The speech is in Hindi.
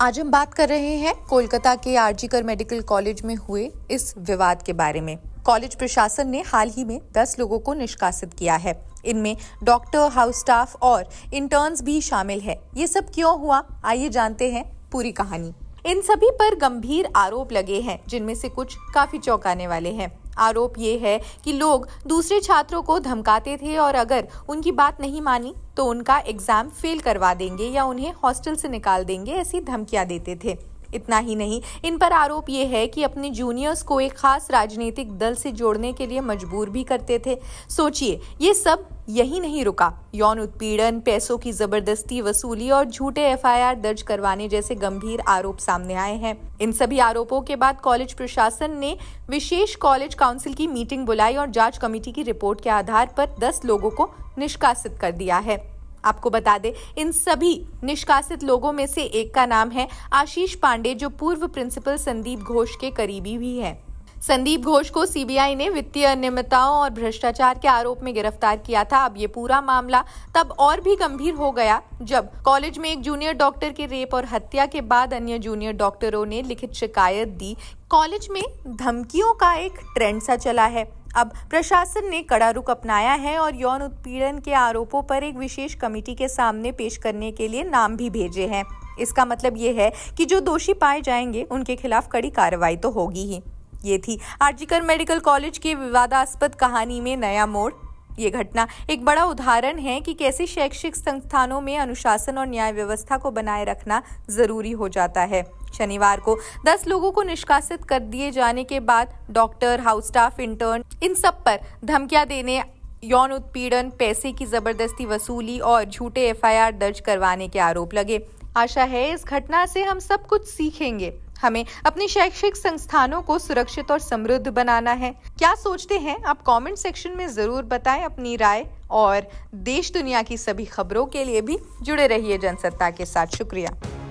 आज हम बात कर रहे हैं कोलकाता के आरजीकर मेडिकल कॉलेज में हुए इस विवाद के बारे में। कॉलेज प्रशासन ने हाल ही में 10 लोगों को निष्कासित किया है। इनमें डॉक्टर, हाउस स्टाफ और इंटर्न्स भी शामिल है। ये सब क्यों हुआ? आइए जानते हैं पूरी कहानी। इन सभी पर गंभीर आरोप लगे हैं, जिनमें से कुछ काफ़ी चौंकाने वाले हैं। आरोप ये है कि लोग दूसरे छात्रों को धमकाते थे और अगर उनकी बात नहीं मानी तो उनका एग्ज़ाम फेल करवा देंगे या उन्हें हॉस्टल से निकाल देंगे, ऐसी धमकियाँ देते थे। इतना ही नहीं। इन पर आरोप ये है कि अपने जूनियर्स को एक खास राजनीतिक दल से जोड़ने के लिए मजबूर भी करते थे। सोचिए, ये सब यही नहीं रुका। यौन उत्पीड़न, पैसों की ज़बरदस्ती, वसूली और झूठे एफआईआर दर्ज करवाने जैसे गंभीर आरोप सामने आए हैं। इन सभी आरोपों के बाद कॉलेज प्रशासन ने विशेष कॉलेज काउंसिल की मीटिंग बुलाई और जाँच कमेटी की रिपोर्ट के आधार पर 10 लोगों को निष्कासित कर दिया है। आपको बता दें, इन सभी निष्कासित लोगों में से एक का नाम है आशीष पांडे, जो पूर्व प्रिंसिपल संदीप घोष के करीबी भी है। संदीप घोष को सीबीआई ने वित्तीय अनियमितताओं और भ्रष्टाचार के आरोप में गिरफ़्तार किया था। अब ये पूरा मामला तब और भी गंभीर हो गया जब कॉलेज में एक जूनियर डॉक्टर के रेप और हत्या के बाद अन्य जूनियर डॉक्टरों ने लिखित शिकायत दी। कॉलेज में धमकियों का एक ट्रेंड सा चला है। अब प्रशासन ने कड़ा रुख अपनाया है और यौन उत्पीड़न के आरोपों पर एक विशेष कमेटी के सामने पेश करने के लिए नाम भी भेजे हैं। इसका मतलब ये है कि जो दोषी पाए जाएँगे, उनके खिलाफ कड़ी कार्रवाई तो होगी ही। ये थी। आर्जिकर मेडिकल कॉलेज की विवादास्पद कहानी में नया मोड़। ये घटना एक बड़ा उदाहरण है कि कैसे शैक्षिक संस्थानों में अनुशासन और न्याय व्यवस्था को बनाए रखना ज़रूरी हो जाता है। शनिवार को 10 लोगों को निष्कासित कर दिए जाने के बाद डॉक्टर, हाउस स्टाफ, इंटर्न, इन सब पर धमकियाँ देने, यौन उत्पीड़न, पैसे की ज़बरदस्ती वसूली और झूठे एफआईआर दर्ज करवाने के आरोप लगे। आशा है इस घटना से हम सब कुछ सीखेंगे। हमें अपने शैक्षिक संस्थानों को सुरक्षित और समृद्ध बनाना है। क्या सोचते हैं? आप कमेंट सेक्शन में ज़रूर बताएँ अपनी राय और देश दुनिया की सभी खबरों के लिए भी जुड़े रहिए जनसत्ता के साथ। शुक्रिया।